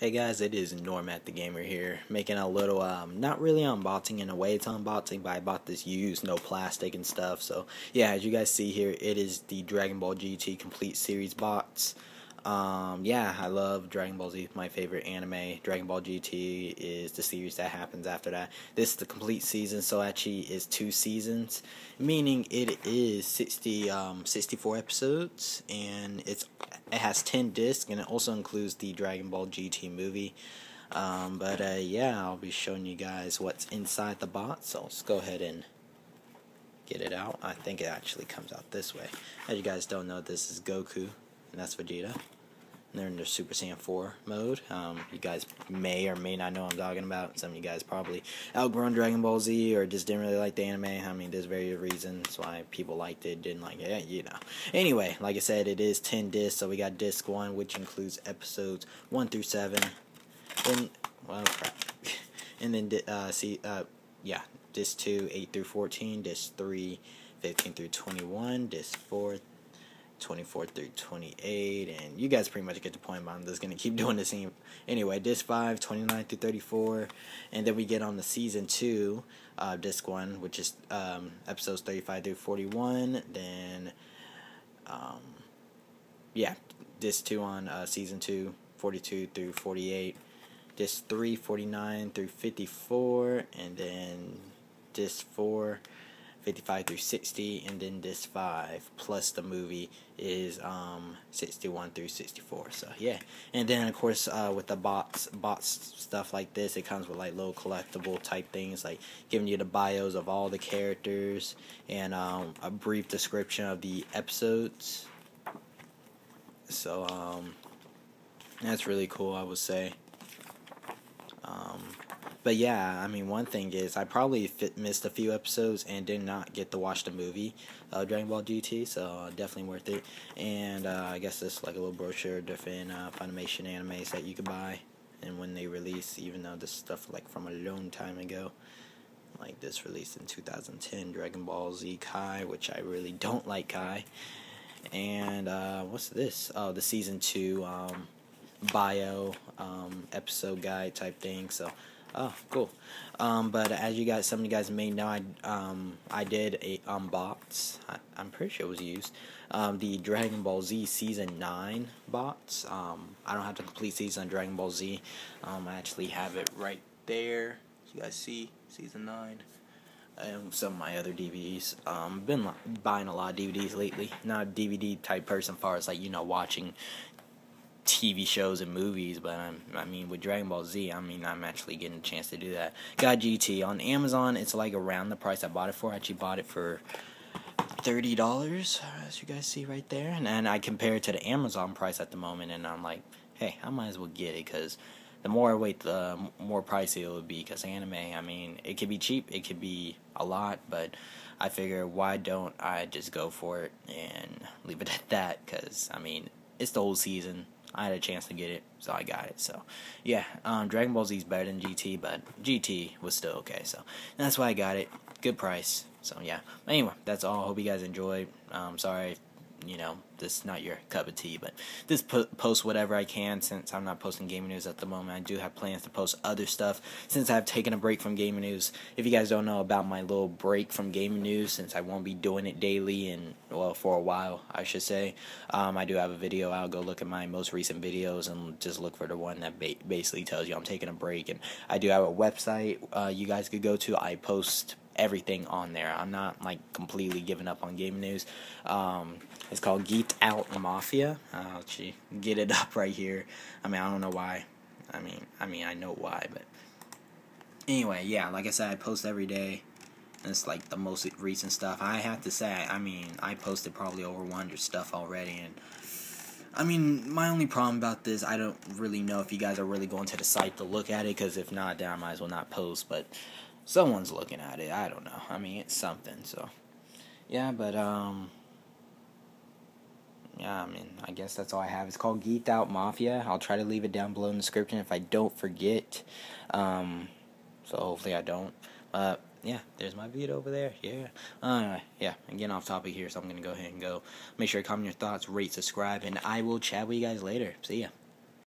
Hey guys, it is Noremac the Gamer here, making a little, um, not really unboxing in a way it's unboxing, but I bought this used, no plastic and stuff, so yeah, as you guys see here, it is the Dragon Ball GT Complete Series box. Um, yeah, I love Dragon Ball Z, my favorite anime. Dragon Ball GT is the series that happens after that. This is the complete season, so actually is two seasons, meaning it is 60, um, 64 episodes, and it's it has 10 discs, and it also includes the Dragon Ball GT movie. Um, but uh, yeah, I'll be showing you guys what's inside the box, so let's go ahead and get it out. I think it actually comes out this way. As you guys don't know, this is Goku and that's Vegeta. And they're in their Super Saiyan 4 mode. Um, you guys may or may not know what I'm talking about. Some of you guys probably outgrown Dragon Ball Z or just didn't really like the anime. I mean, there's various reasons why people liked it, didn't like it, you know. Anyway, like I said, it is 10 discs, so we got disc 1, which includes episodes 1 through 7. Then, well, crap. and then, uh, see, uh, yeah, disc 2, 8 through 14, disc 3, 15 through 21, disc 4, 24 through 28 and you guys pretty much get the point but I'm just going to keep doing the same. Anyway disc 5 29 through 34 and then we get on the season 2 uh, disc 1 which is um, episodes 35 through 41 then um, yeah disc 2 on uh, season 2 42 through 48 disc 3 49 through 54 and then disc 4 55 through 60, and then this 5 plus the movie is um, 61 through 64. So yeah, and then of course uh, with the box box stuff like this, it comes with like little collectible type things, like giving you the bios of all the characters and um, a brief description of the episodes. So um, that's really cool, I would say. But yeah, I mean, one thing is I probably fit, missed a few episodes and did not get to watch the movie Dragon Ball GT, so uh, definitely worth it. And uh, I guess it's like a little brochure different uh, Funimation animes that you could buy, and when they release, even though this stuff like from a long time ago. Like this released in 2010, Dragon Ball Z Kai, which I really don't like Kai. And uh, what's this? Oh, the season two um, bio um, episode guide type thing. So Oh, cool. Um, but as you guys, some of you guys may know, I um, I did a unbox. I, am pretty sure it was used. Um, the Dragon Ball Z Season Nine box. Um, I don't have the complete season on Dragon Ball Z. Um, I actually have it right there. You guys see Season Nine. And some of my other DVDs. Um, been buying a lot of DVDs lately. Not a DVD type person, as far as like you know watching TV shows and movies, but I'm, I mean, with Dragon Ball Z, I mean, I'm actually getting a chance to do that. Got GT on Amazon. It's like around the price I bought it for. I actually bought it for thirty dollars, as you guys see right there, and, and I compare it to the Amazon price at the moment, and I'm like, hey, I might as well get it because the more I wait, the more pricey it would be. Because anime, I mean, it could be cheap, it could be a lot, but I figure why don't I just go for it and leave it at that? Because I mean, it's the whole season. I had a chance to get it, so I got it. So, yeah, um, Dragon Ball Z is better than GT, but GT was still okay. So that's why I got it. Good price. So yeah. Anyway, that's all. Hope you guys enjoyed. Um, sorry you know, this is not your cup of tea, but just post whatever I can since I'm not posting gaming news at the moment. I do have plans to post other stuff since I've taken a break from gaming news. If you guys don't know about my little break from gaming news, since I won't be doing it daily and, well, for a while, I should say, um, I do have a video. I'll go look at my most recent videos and just look for the one that ba basically tells you I'm taking a break. And I do have a website uh, you guys could go to. I post everything on there. I'm not like completely giving up on game news. Um, it's called Geeked Out Mafia. I'll actually get it up right here. I mean, I don't know why. I mean, I mean, I know why, but anyway, yeah. Like I said, I post every day. It's like the most recent stuff. I have to say, I mean, I posted probably over 100 stuff already, and I mean, my only problem about this, I don't really know if you guys are really going to the site to look at it, because if not, then I might as well not post. But someone's looking at it. I don't know. I mean, it's something. So, yeah, but um, yeah. I mean, I guess that's all I have. It's called Geeked Out Mafia. I'll try to leave it down below in the description if I don't forget. Um, so hopefully I don't. But yeah, there's my video over there. Yeah. Uh, yeah, getting off topic here, so I'm gonna go ahead and go. Make sure to comment your thoughts, rate, subscribe, and I will chat with you guys later. See ya.